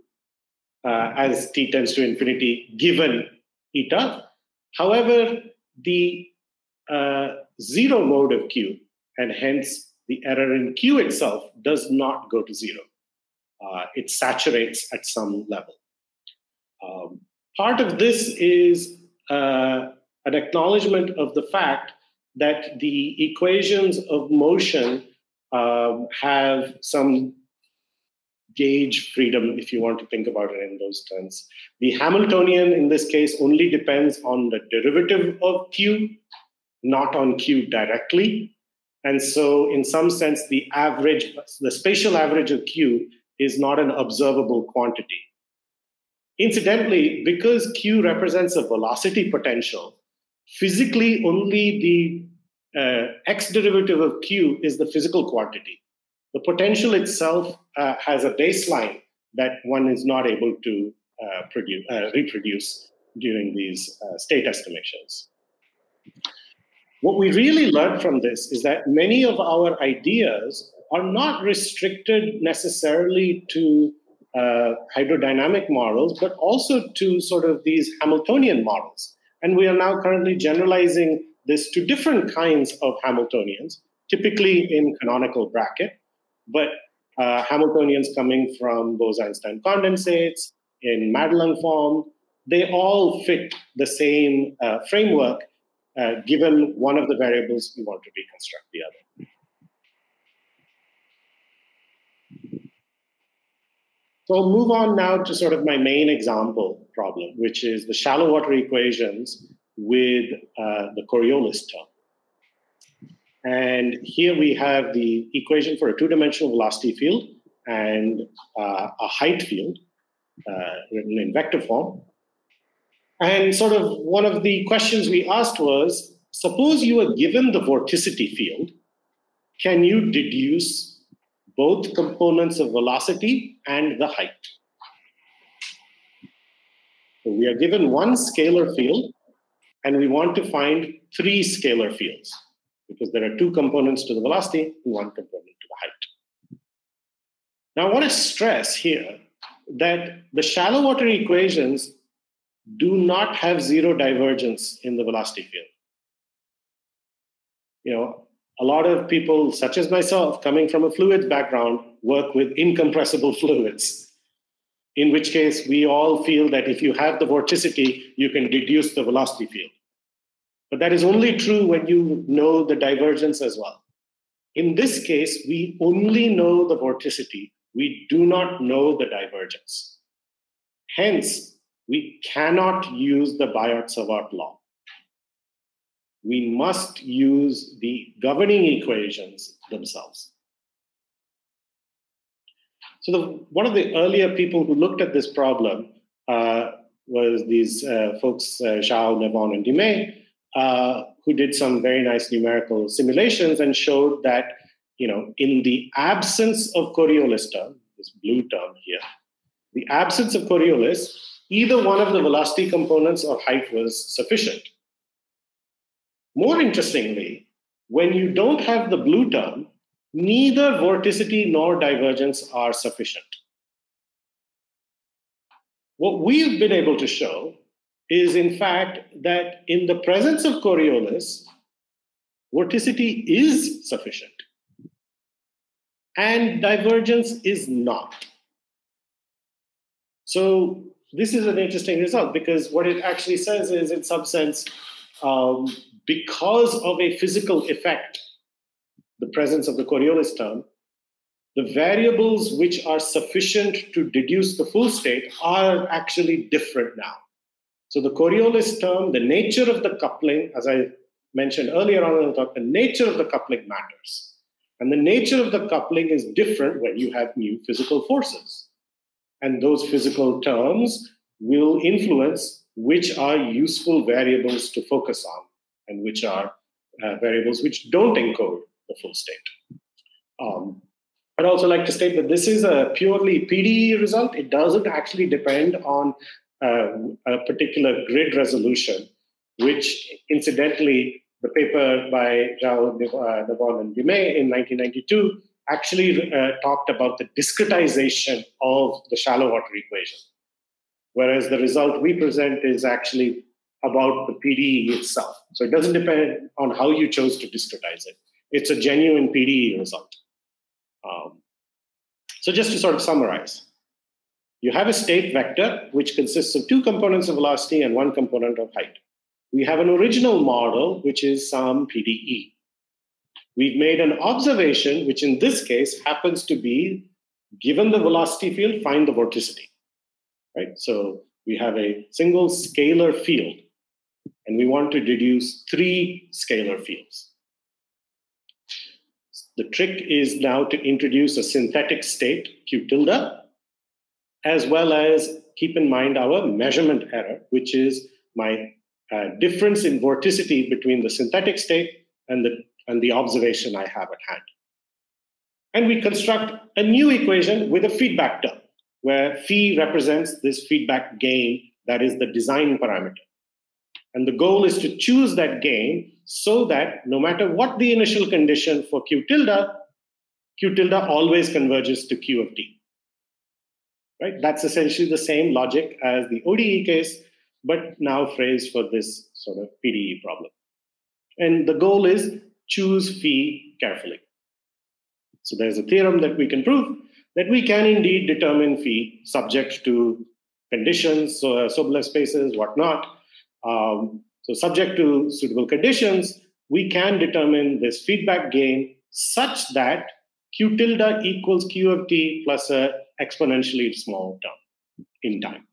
uh, as t tends to infinity given eta. However, the uh, zero mode of q, and hence the error in q itself does not go to zero. Uh, it saturates at some level. Um, part of this is uh, an acknowledgement of the fact that the equations of motion um, have some gauge freedom, if you want to think about it in those terms. The Hamiltonian, in this case, only depends on the derivative of q, not on q directly. And so, in some sense, the average, the spatial average of q is not an observable quantity. Incidentally, because q represents a velocity potential, physically only the uh, x derivative of q is the physical quantity. The potential itself uh, has a baseline that one is not able to uh, produce, uh, reproduce during these uh, state estimations. What we really learned from this is that many of our ideas are not restricted necessarily to uh, hydrodynamic models, but also to sort of these Hamiltonian models. And we are now currently generalizing this to different kinds of Hamiltonians, typically in canonical bracket, but uh, Hamiltonians coming from Bose-Einstein condensates in Madelung form, they all fit the same uh, framework uh, given one of the variables we want to reconstruct the other. So I'll move on now to sort of my main example problem, which is the shallow water equations with uh, the Coriolis term. And here we have the equation for a two-dimensional velocity field and uh, a height field uh, written in vector form. And sort of one of the questions we asked was, suppose you are given the vorticity field, can you deduce both components of velocity and the height? So we are given one scalar field, and we want to find three scalar fields because there are two components to the velocity and one component to the height. Now, I want to stress here that the shallow water equations do not have zero divergence in the velocity field. You know, a lot of people, such as myself, coming from a fluids background, work with incompressible [laughs] fluids. In which case, we all feel that if you have the vorticity, you can deduce the velocity field. But that is only true when you know the divergence as well. In this case, we only know the vorticity. We do not know the divergence. Hence, we cannot use the Biot-Savart law. We must use the governing equations themselves. So the, one of the earlier people who looked at this problem uh, was these uh, folks, uh, Zhao, Navon, and Dimet, uh, who did some very nice numerical simulations and showed that, you know, in the absence of Coriolis term, this blue term here, the absence of Coriolis, either one of the velocity components or height was sufficient. More interestingly, when you don't have the blue term, neither vorticity nor divergence are sufficient. What we've been able to show is in fact that in the presence of Coriolis, vorticity is sufficient and divergence is not. So this is an interesting result because what it actually says is, in some sense, um, because of a physical effect, the presence of the Coriolis term, the variables which are sufficient to deduce the full state are actually different now. So the Coriolis term, the nature of the coupling, as I mentioned earlier on in the talk, the nature of the coupling matters. And the nature of the coupling is different when you have new physical forces. And those physical terms will influence which are useful variables to focus on and which are uh, variables which don't encode the full state. Um, I'd also like to state that this is a purely PDE result. It doesn't actually depend on uh, a particular grid resolution, which incidentally, the paper by Zhao Navon and Dimet in 1992 actually uh, talked about the discretization of the shallow water equation. Whereas the result we present is actually about the PDE itself. So it doesn't depend on how you chose to discretize it. It's a genuine PDE result. Um, so just to sort of summarize, you have a state vector which consists of two components of velocity and one component of height. We have an original model, which is some PDE. We've made an observation, which in this case happens to be given the velocity field, find the vorticity. Right? So we have a single scalar field, and we want to deduce three scalar fields. The trick is now to introduce a synthetic state, Q tilde, as well as keep in mind our measurement error, which is my uh, difference in vorticity between the synthetic state and the, and the observation I have at hand. And we construct a new equation with a feedback term, where phi represents this feedback gain that is the design parameter. And the goal is to choose that gain so that no matter what the initial condition for Q tilde, Q tilde always converges to Q of t right? That's essentially the same logic as the ODE case, but now phrased for this sort of PDE problem. And the goal is choose phi carefully. So there's a theorem that we can prove that we can indeed determine phi subject to conditions, so uh, Sobolev spaces, whatnot. Um, so subject to suitable conditions, we can determine this feedback gain such that q tilde equals q of t plus a exponentially small term in time.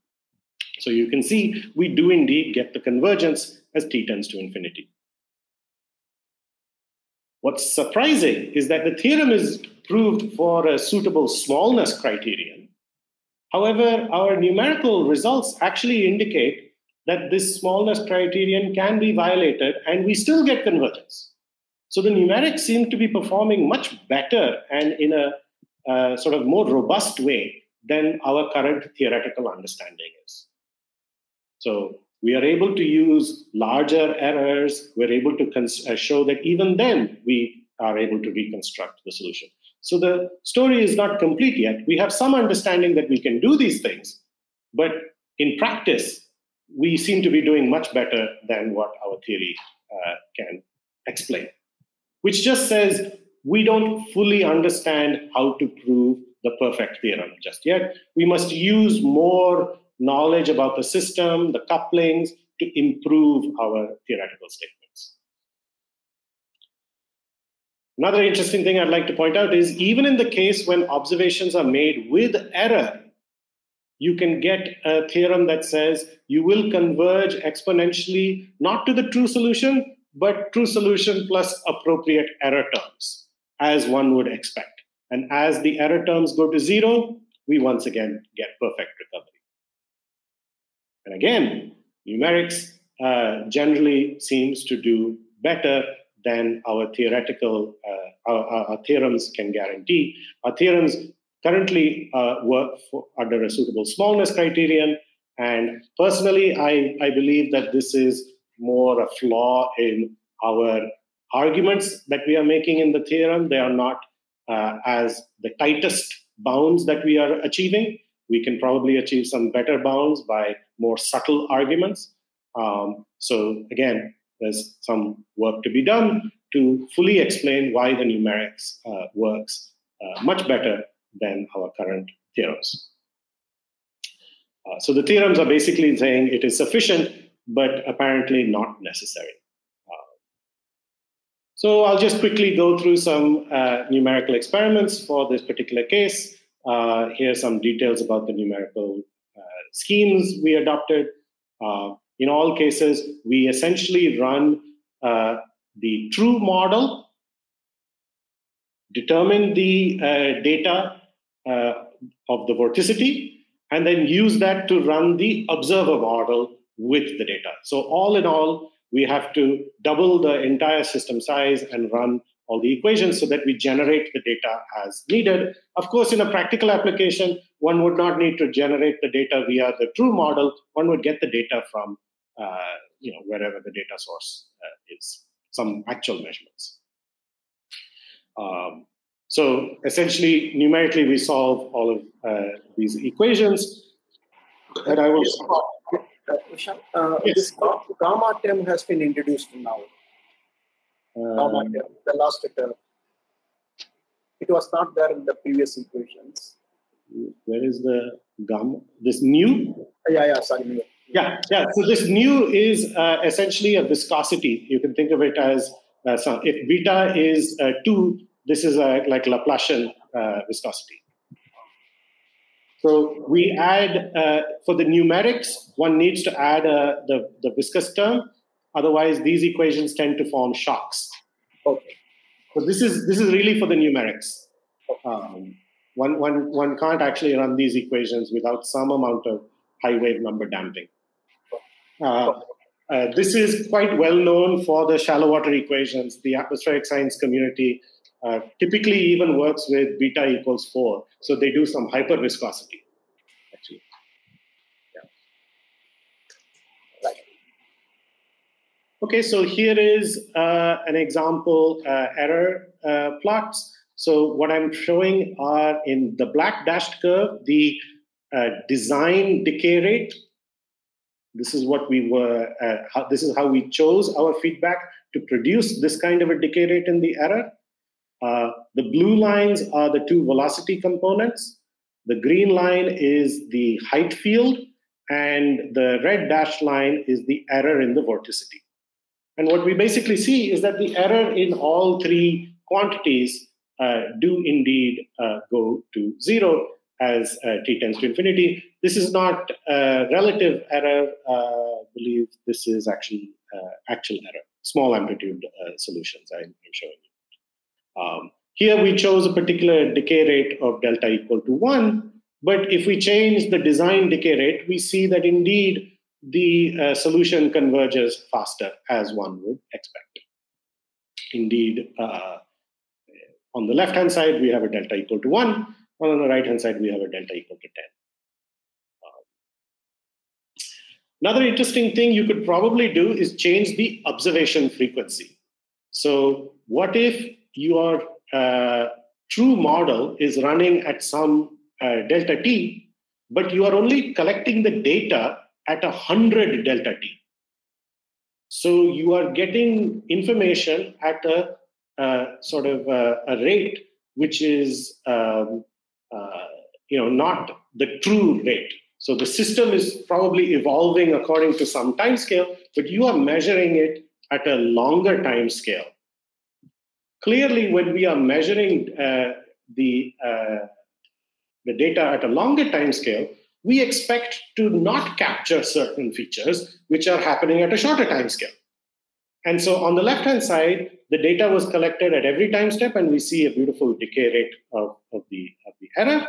So you can see we do indeed get the convergence as t tends to infinity. What's surprising is that the theorem is proved for a suitable smallness criterion. However, our numerical results actually indicate that this smallness criterion can be violated and we still get convergence. So the numerics seem to be performing much better and in a uh, sort of more robust way than our current theoretical understanding is. So we are able to use larger errors. We're able to cons- uh, show that even then we are able to reconstruct the solution. So the story is not complete yet. We have some understanding that we can do these things, but in practice, we seem to be doing much better than what our theory uh, can explain, which just says we don't fully understand how to prove the perfect theorem just yet. We must use more knowledge about the system, the couplings, to improve our theoretical statements. Another interesting thing I'd like to point out is even in the case when observations are made with error, you can get a theorem that says you will converge exponentially not to the true solution, but true solution plus appropriate error terms, as one would expect. And as the error terms go to zero, we once again get perfect recovery. And again, numerics uh, generally seems to do better than our theoretical, uh, our, our, theorems can guarantee. Our theorems currently uh, work for, under a suitable smallness criterion. And personally, I, I believe that this is more a flaw in our arguments that we are making in the theorem. They are not uh, as the tightest bounds that we are achieving. We can probably achieve some better bounds by more subtle arguments. Um, so again, there's some work to be done to fully explain why the numerics uh, works uh, much better than our current theorems. Uh, so the theorems are basically saying it is sufficient, but apparently not necessary. So I'll just quickly go through some uh, numerical experiments for this particular case. Uh, here are some details about the numerical uh, schemes we adopted. Uh, in all cases, we essentially run uh, the true model, determine the uh, data of the vorticity, and then use that to run the observer model with the data. So all in all, we have to double the entire system size and run all the equations so that we generate the data as needed. Of course, in a practical application, one would not need to generate the data via the true model. One would get the data from uh, you know wherever the data source uh, is, some actual measurements. Um, so essentially, numerically, we solve all of uh, these equations. And I will.
Uh, yes. This gamma term has been introduced now. Um, the last term. It was not there in the previous equations.
Where is the gamma? This nu?
Yeah, yeah, sorry. Nu.
Yeah, yeah. So this nu is uh, essentially a viscosity. You can think of it as uh, if beta is uh, two, this is a, like Laplacian uh, viscosity. So we add uh, for the numerics, one needs to add uh, the the viscous term, Otherwise, these equations tend to form shocks.
Okay.
So this is this is really for the numerics. Um, one, one, one can't actually run these equations without some amount of high wave number damping. Uh, uh, this is quite well known for the shallow water equations. The atmospheric science community uh, typically even works with beta equals 4. So they do some hyper viscosity, hyperviscosity. Okay, so here is uh, an example uh, error uh, plots. So what I'm showing are in the black dashed curve, the uh, design decay rate. This is what we were, how, this is how we chose our feedback to produce this kind of a decay rate in the error. Uh, the blue lines are the two velocity components. The green line is the height field, and the red dashed line is the error in the vorticity. And what we basically see is that the error in all three quantities uh, do indeed uh, go to zero as uh, t tends to infinity. This is not relative error. I uh, believe this is actually uh, actual error, small amplitude uh, solutions I'm, showing you. Um, here we chose a particular decay rate of delta equal to 1, but if we change the design decay rate, we see that indeed the uh, solution converges faster as one would expect. Indeed, uh, on the left-hand side, we have a delta equal to 1. And on the right-hand side, we have a delta equal to 10. Another interesting thing you could probably do is change the observation frequency. So, what if your uh, true model is running at some uh, delta t, but you are only collecting the data at 100 delta t? So, you are getting information at a uh, sort of uh, a rate which is um, uh, you know not the true rate so the system is probably evolving according to some time scale, but you are measuring it at a longer time scale. Clearly, when we are measuring uh, the, uh, the data at a longer time scale, we expect to not capture certain features which are happening at a shorter time scale. And so on the left hand side, the data was collected at every time step, and we see a beautiful decay rate of, of, the, of the error.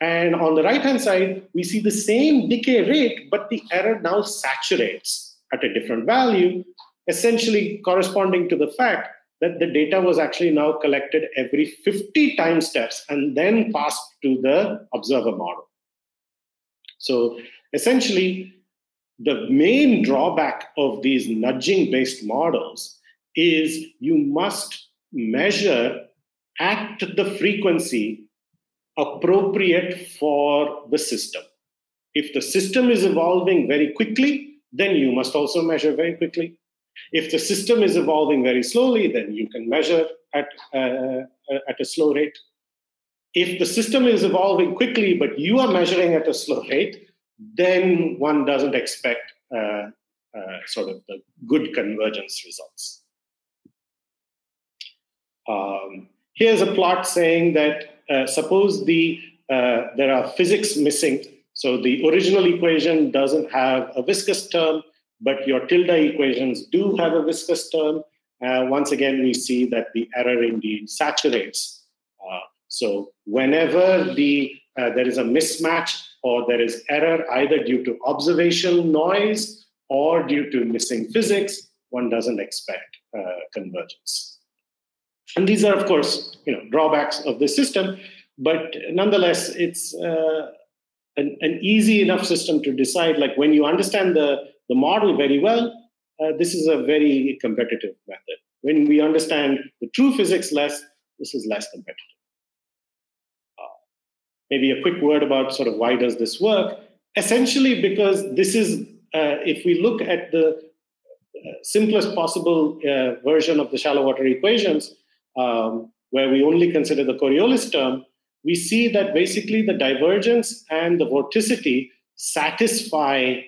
And on the right hand side, we see the same decay rate, but the error now saturates at a different value, essentially corresponding to the fact that the data was actually now collected every 50 time steps and then passed to the observer model. So essentially, the main drawback of these nudging based models is you must measure at the frequency appropriate for the system. If the system is evolving very quickly, then you must also measure very quickly. If the system is evolving very slowly, then you can measure at, uh, at a slow rate. If the system is evolving quickly, but you are measuring at a slow rate, then one doesn't expect uh, uh, sort of the good convergence results. Um, here's a plot saying that uh, suppose the uh, there are physics missing. So the original equation doesn't have a viscous term, but your tilde equations do have a viscous term. Uh, once again, we see that the error indeed saturates. Uh, so whenever the uh, there is a mismatch or there is error either due to observational noise or due to missing physics, one doesn't expect convergence. And these are, of course, you know, drawbacks of the system, but nonetheless, it's uh, an, an, easy enough system to decide. Like when you understand the, the model very well, uh, this is a very competitive method. When we understand the true physics less, this is less competitive. Uh, maybe a quick word about sort of why does this work? Essentially, because this is, uh, if we look at the uh, simplest possible uh, version of the shallow water equations, um, where we only consider the Coriolis term, we see that basically the divergence and the vorticity satisfy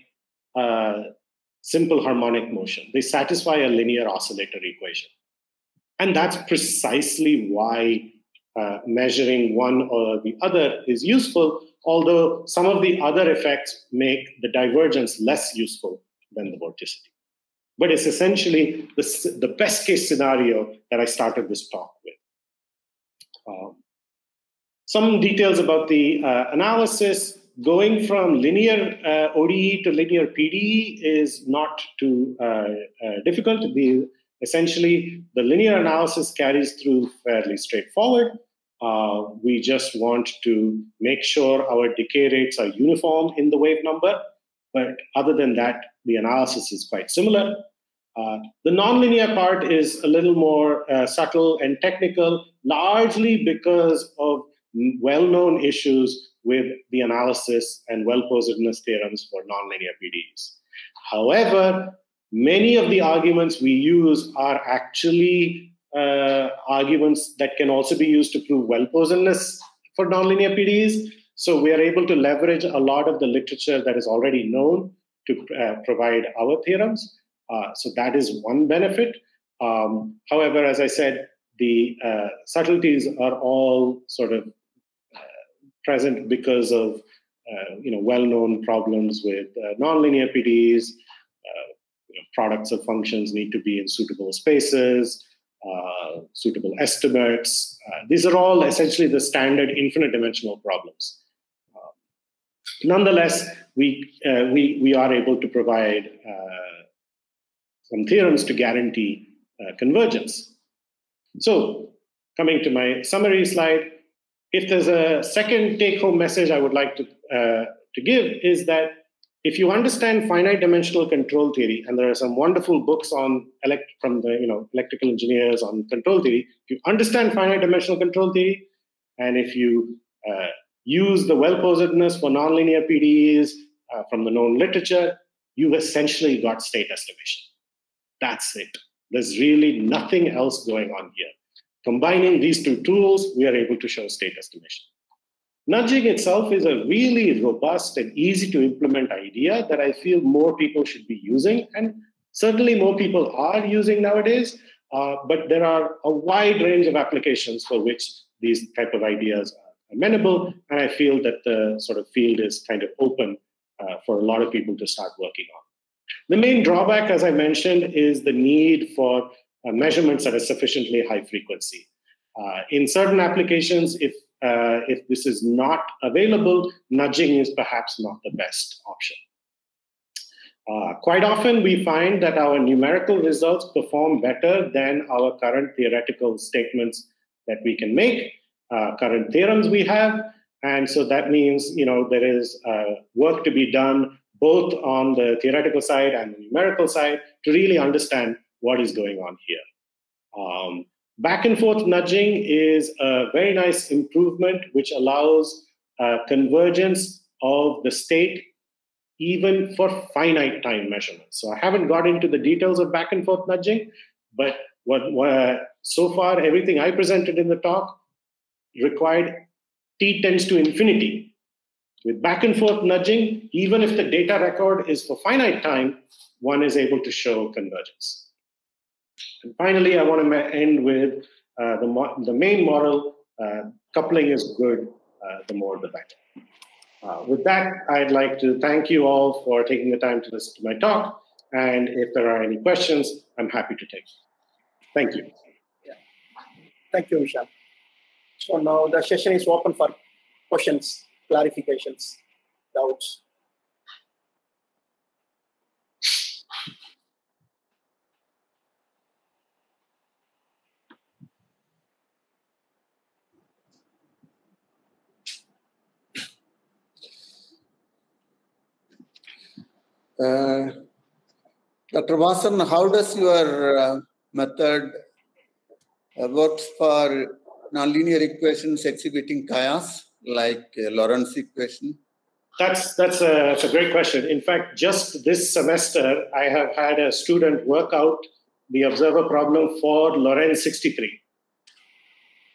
simple harmonic motion. They satisfy a linear oscillator equation. And that's precisely why uh, measuring one or the other is useful, although some of the other effects make the divergence less useful than the vorticity. But it's essentially the, the best case scenario that I started this talk with. Um, some details about the uh, analysis. Going from linear uh, ODE to linear PDE is not too uh, uh, difficult. The, essentially, the linear analysis carries through fairly straightforward. Uh, we just want to make sure our decay rates are uniform in the wave number. But other than that, the analysis is quite similar. Uh, the nonlinear part is a little more uh, subtle and technical, largely because of well known issues with the analysis and well posedness theorems for nonlinear PDEs. However, many of the arguments we use are actually uh, arguments that can also be used to prove well posedness for nonlinear PDEs. So we are able to leverage a lot of the literature that is already known to uh, provide our theorems. Uh, so that is one benefit. Um, however, as I said, the uh, subtleties are all sort of present because of uh, you know well-known problems with uh, nonlinear PDEs. You know, products of functions need to be in suitable spaces. uh, suitable estimates. Uh, these are all essentially the standard infinite dimensional problems. Uh, nonetheless, we, uh, we, we are able to provide uh, some theorems to guarantee convergence. So, coming to my summary slide, if there's a second take home message I would like to, to give, is that if you understand finite dimensional control theory, and there are some wonderful books on elect from the you know electrical engineers on control theory, if you understand finite dimensional control theory, and if you uh, use the well-posedness for nonlinear PDEs uh, from the known literature, you've essentially got state estimation. That's it. There's really nothing else going on here. Combining these two tools, we are able to show state estimation. Nudging itself is a really robust and easy to implement idea that I feel more people should be using. And certainly more people are using nowadays. Uh, but there are a wide range of applications for which these type of ideas are amenable. And I feel that the sort of field is kind of open uh, for a lot of people to start working on. The main drawback, as I mentioned, is the need for measurements at a sufficiently high frequency. Uh, in certain applications, if uh, if this is not available, nudging is perhaps not the best option. Uh, quite often, we find that our numerical results perform better than our current theoretical statements that we can make, uh, current theorems we have. And so that means, you know, there is uh, work to be done both on the theoretical side and the numerical side to really understand what is going on here. Um, Back and forth nudging is a very nice improvement which allows uh, convergence of the state even for finite time measurements. So I haven't got into the details of back and forth nudging, but what, what so far everything I presented in the talk required t tends to infinity. With back and forth nudging, even if the data record is for finite time, one is able to show convergence. And finally, I want to end with uh, the, the main model uh, coupling is good, uh, the more the better. Uh, with that, I'd like to thank you all for taking the time to listen to my talk. And if there are any questions, I'm happy to take them. Thank you.
Yeah. Thank you, Vishal. So now the session is open for questions, clarifications, doubts.
Uh, Dr. Vasan, how does your uh, method uh, works for nonlinear equations exhibiting chaos, like uh, Lorenz equation?
That's that's a, that's a great question. In fact, just this semester, I have had a student work out the observer problem for Lorenz 63.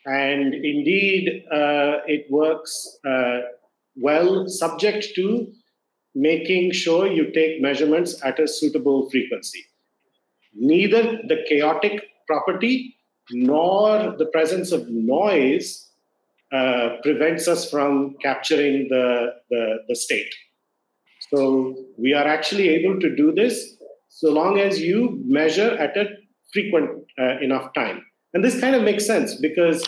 And indeed, uh, it works uh, well, subject to making sure you take measurements at a suitable frequency. Neither the chaotic property nor the presence of noise uh, prevents us from capturing the, the, the, state. So we are actually able to do this so long as you measure at a frequent uh, enough time. And this kind of makes sense because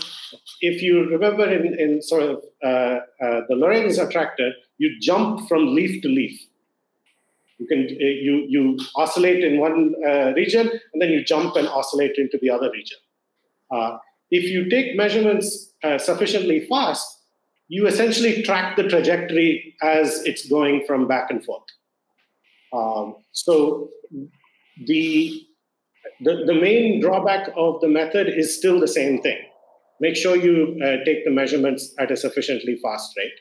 if you remember in, in sort of uh, uh the Lorenz attractor, you jump from leaf to leaf. You can uh, you you oscillate in one uh, region and then you jump and oscillate into the other region. Uh, if you take measurements sufficiently fast, you essentially track the trajectory as it's going from back and forth. Um, so the, the the main drawback of the method is still the same thing. Make sure you uh, take the measurements at a sufficiently fast rate.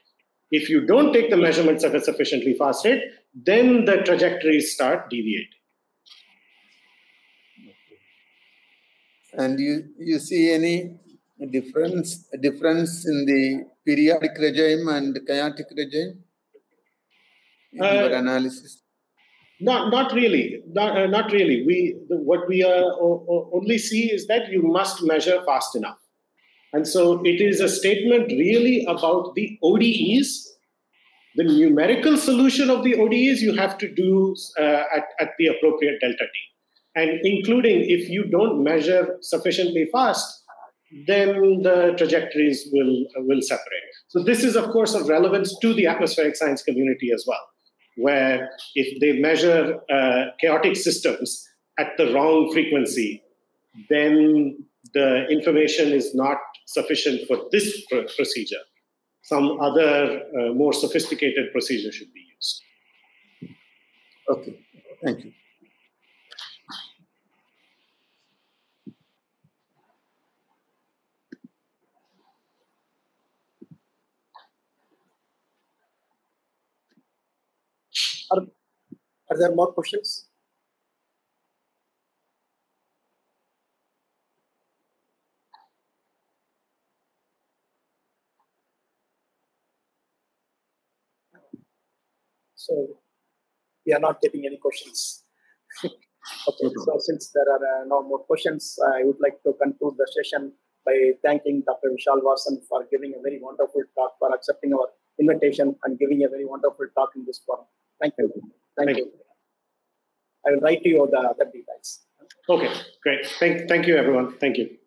If you don't take the measurements at a sufficiently fast rate, then the trajectories start deviating.
And you, you see any difference difference in the periodic regime and chaotic regime in uh, your analysis?
Not, not really. Not, uh, not really. We the, what we uh, only see is that you must measure fast enough. And so it is a statement really about the ODEs. The numerical solution of the ODEs you have to do uh, at, at the appropriate delta t. and including if you don't measure sufficiently fast, then the trajectories will, will separate. So this is, of course, of relevance to the atmospheric science community as well, where if they measure uh, chaotic systems at the wrong frequency, then the information is not sufficient for this pr- procedure. Some other uh, more sophisticated procedure should be used.
Okay, thank you.
Are, are there more questions? So we are not getting any questions. [laughs] okay, so since there are uh, no more questions, I would like to conclude the session by thanking Dr. Vishal Vasan for giving a very wonderful talk, for accepting our invitation and giving a very wonderful talk in this forum. Thank you. Thank,
Thank
you. I will write to you the other details.
Okay, great. Thank, thank you, everyone. Thank you.